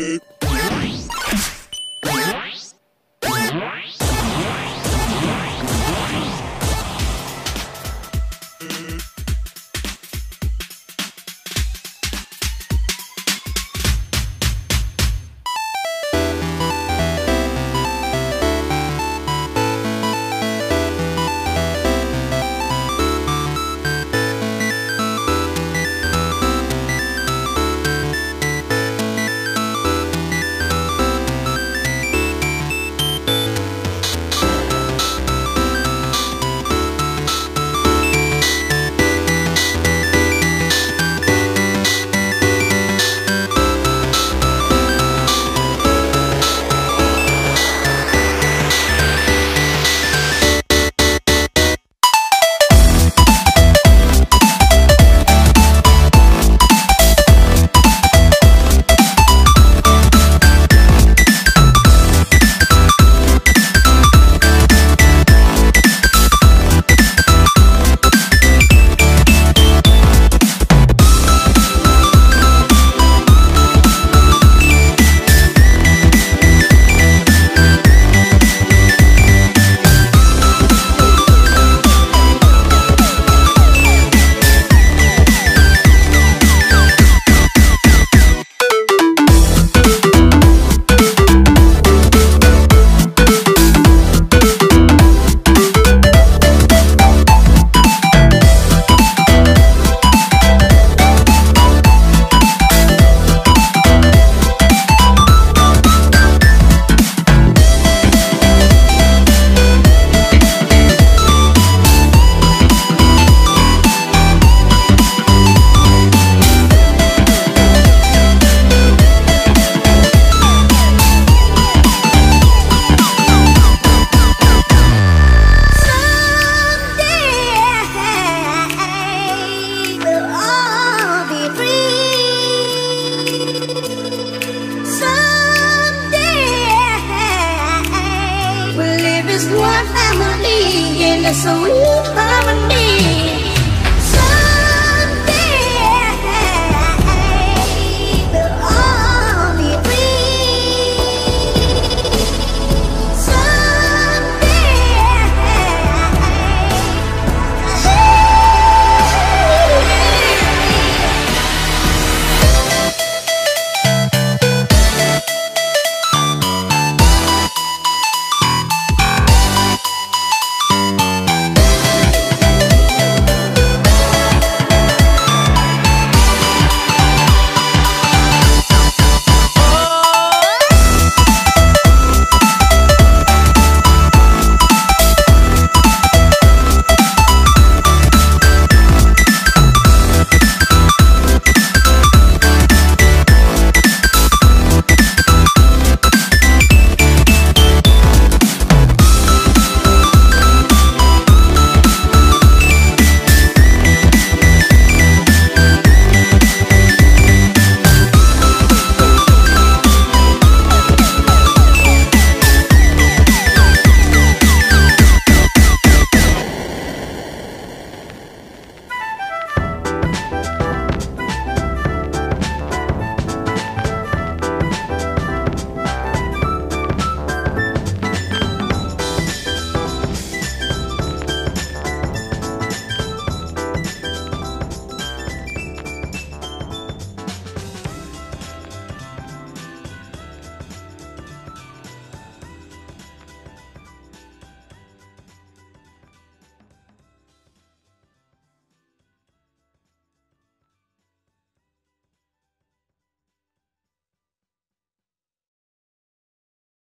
Beep. A sweet harmony.